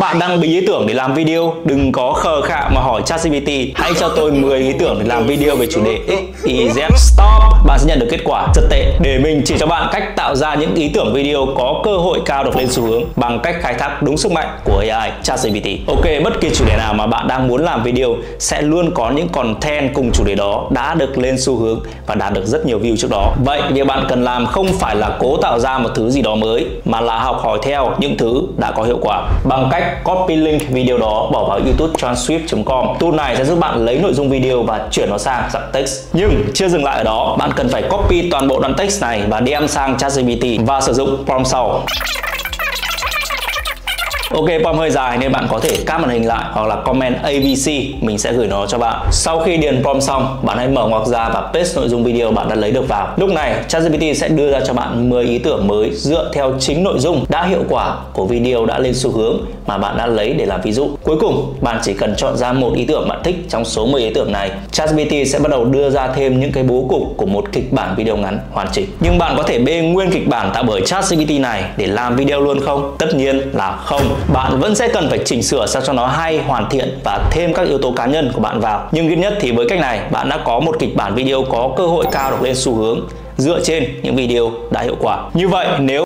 Bạn đang bí ý tưởng để làm video, đừng có khờ khạo mà hỏi ChatGPT. Hãy cho tôi 10 ý tưởng để làm video về chủ đề X, Y, Z. Stop! Bạn sẽ nhận được kết quả rất tệ. Để mình chỉ cho bạn cách tạo ra những ý tưởng video có cơ hội cao được lên xu hướng bằng cách khai thác đúng sức mạnh của AI ChatGPT. Ok, bất kỳ chủ đề nào mà bạn đang muốn làm video sẽ luôn có những content cùng chủ đề đó đã được lên xu hướng và đạt được rất nhiều view trước đó. Vậy việc bạn cần làm không phải là cố tạo ra một thứ gì đó mới mà là học hỏi theo những thứ đã có hiệu quả bằng cách copy link video đó, bỏ vào youtube transcript.com tool này sẽ giúp bạn lấy nội dung video và chuyển nó sang dạng text. Nhưng chưa dừng lại ở đó, bạn cần phải copy toàn bộ đoạn text này và đem sang ChatGPT và sử dụng prompt sau. Ok, pom hơi dài nên bạn có thể cắt màn hình lại hoặc là comment ABC, mình sẽ gửi nó cho bạn. Sau khi điền pom xong, bạn hãy mở ngoặc ra và paste nội dung video bạn đã lấy được vào. Lúc này, ChatGPT sẽ đưa ra cho bạn 10 ý tưởng mới dựa theo chính nội dung đã hiệu quả của video đã lên xu hướng mà bạn đã lấy để làm ví dụ. Cuối cùng, bạn chỉ cần chọn ra một ý tưởng bạn thích trong số 10 ý tưởng này. ChatGPT sẽ bắt đầu đưa ra thêm những cái bố cục của một kịch bản video ngắn hoàn chỉnh. Nhưng bạn có thể bê nguyên kịch bản tạo bởi ChatGPT này để làm video luôn không? Tất nhiên là không bạn vẫn sẽ cần phải chỉnh sửa sao cho nó hay, hoàn thiện và thêm các yếu tố cá nhân của bạn vào. Nhưng ít nhất thì với cách này, bạn đã có một kịch bản video có cơ hội cao được lên xu hướng dựa trên những video đã hiệu quả. Như vậy, nếu